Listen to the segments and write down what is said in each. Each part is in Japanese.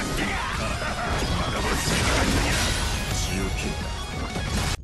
だがだがまだ殺しにかかってや!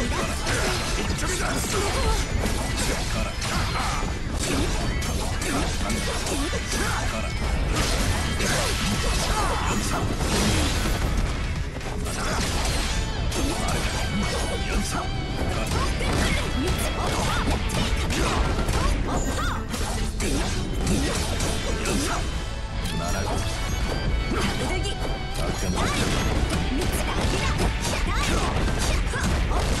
고들 기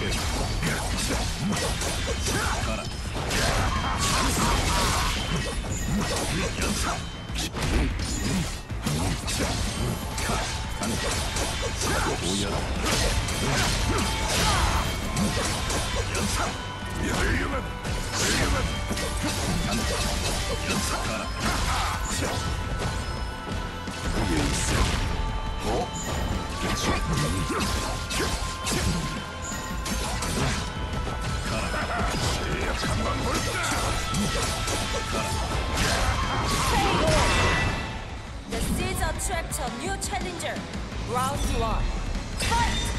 Fight. The seeds attract a new challenger. Round one. Fight.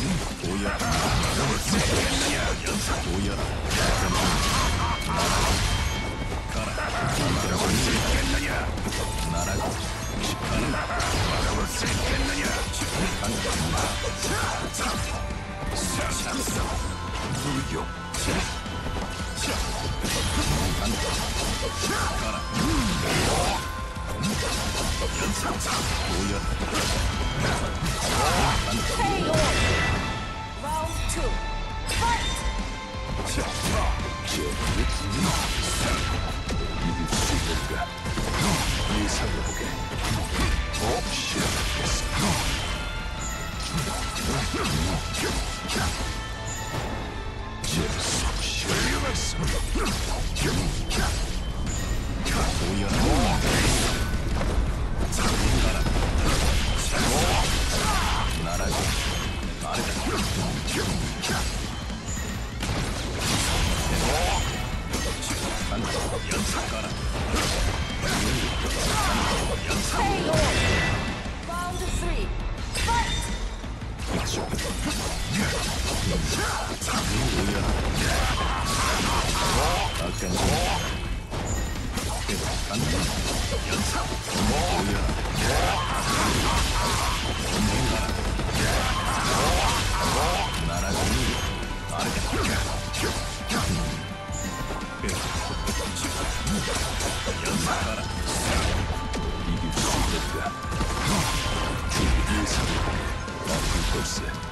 どうやら仲間のどうやら仲間 deu.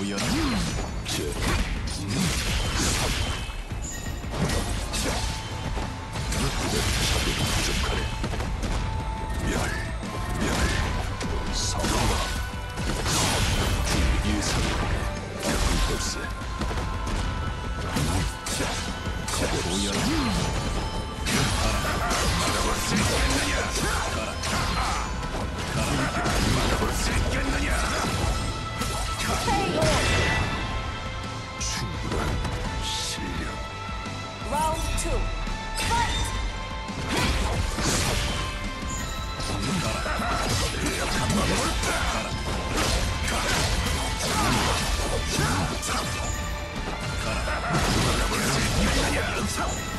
おや Tango!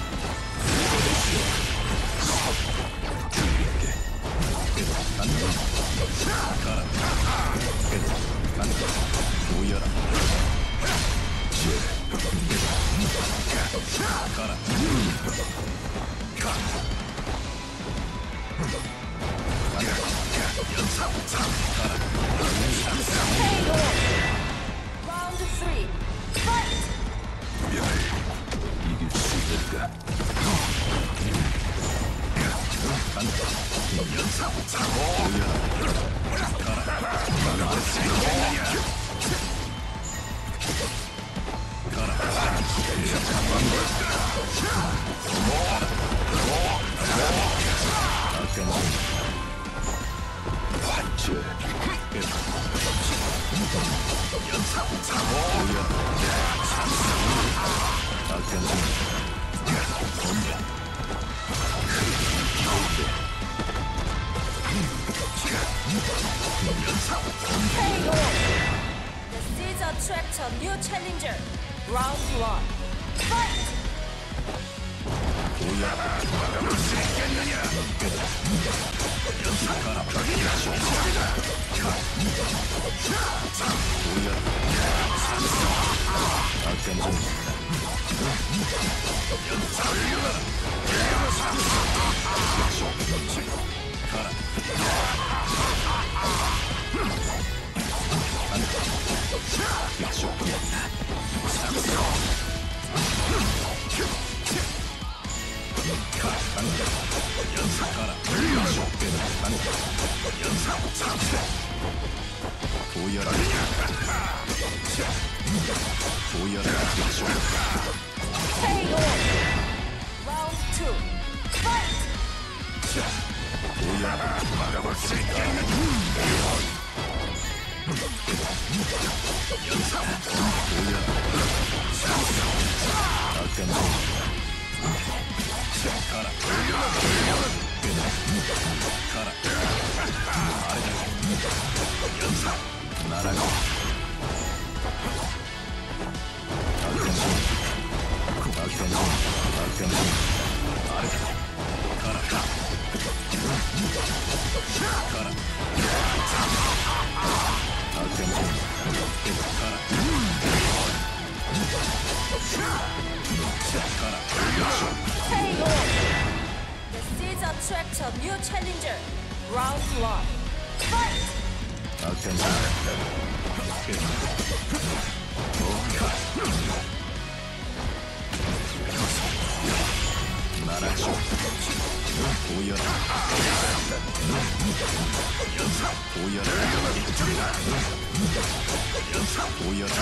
追いやす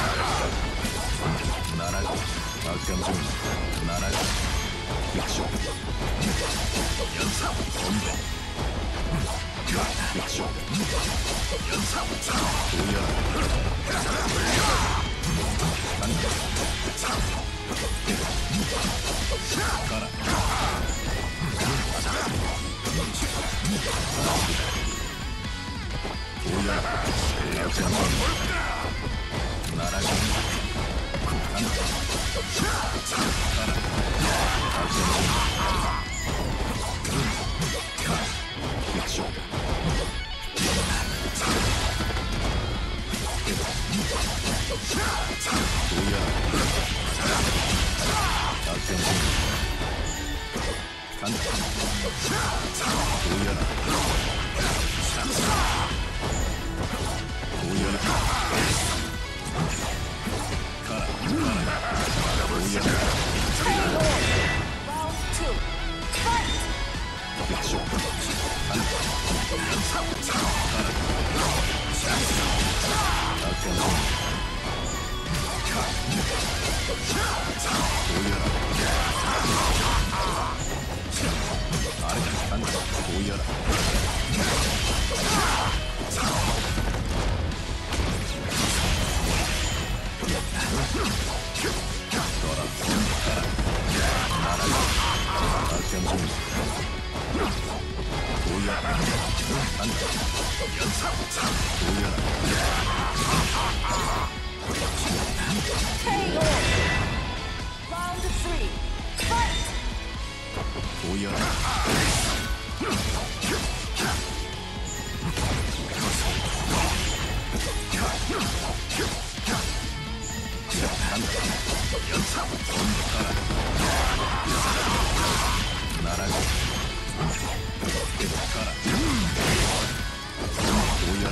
7悪感順7よいしょよっし飛んでよいしょよっしゃ追いやす何だから追いやどうやら。どうやら。おやならばおや。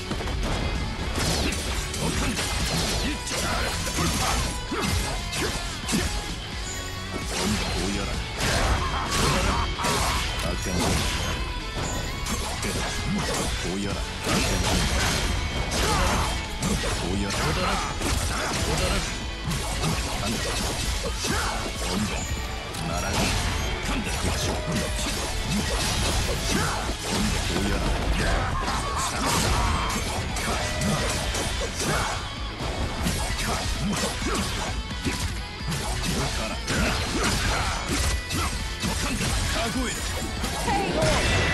Yeah! 贵的。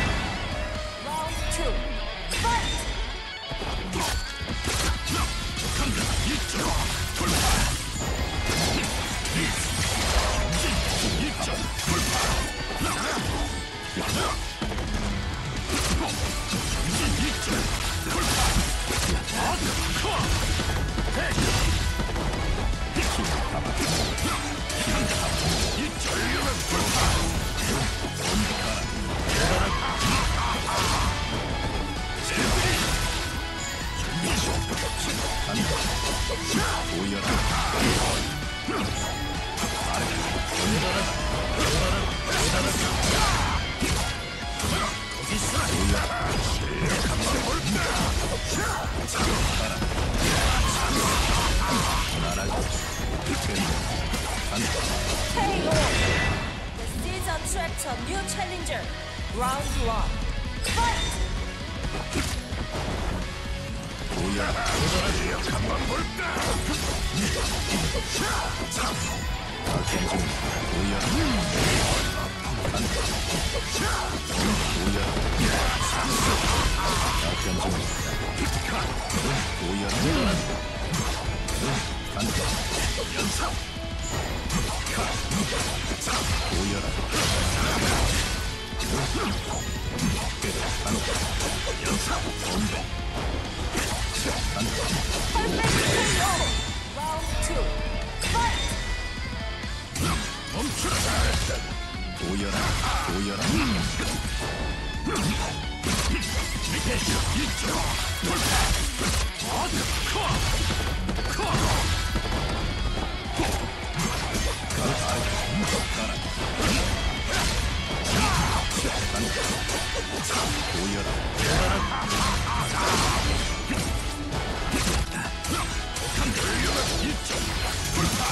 Proceed on track to new challenger. Round one. Fight! 뭐야 도전하지요 한번 볼까 박현준 뭐야 뭐야 박현준 뭐야 연습 뭐야 연습 おやらおやらやら。 불파!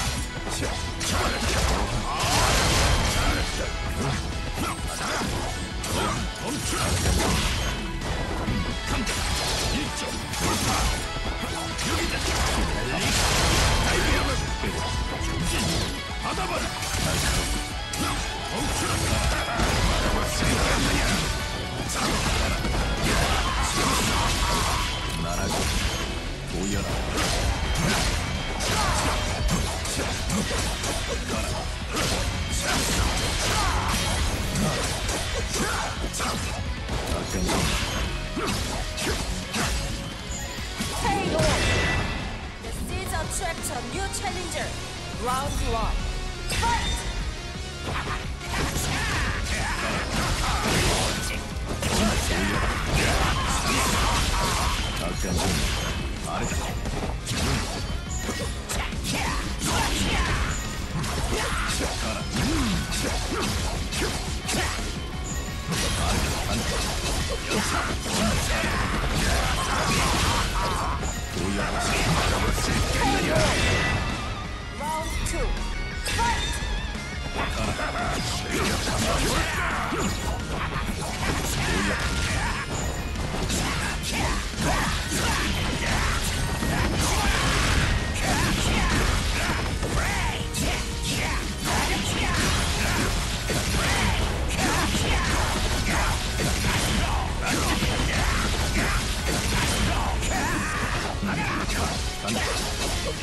Round two.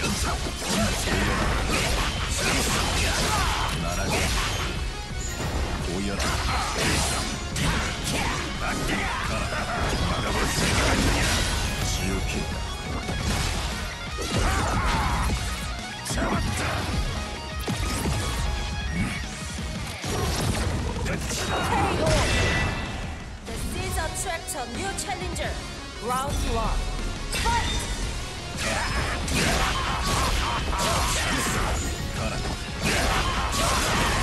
Fight! KO. The seeds attract a new challenger. Round one. Fight! Round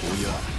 Oh yeah.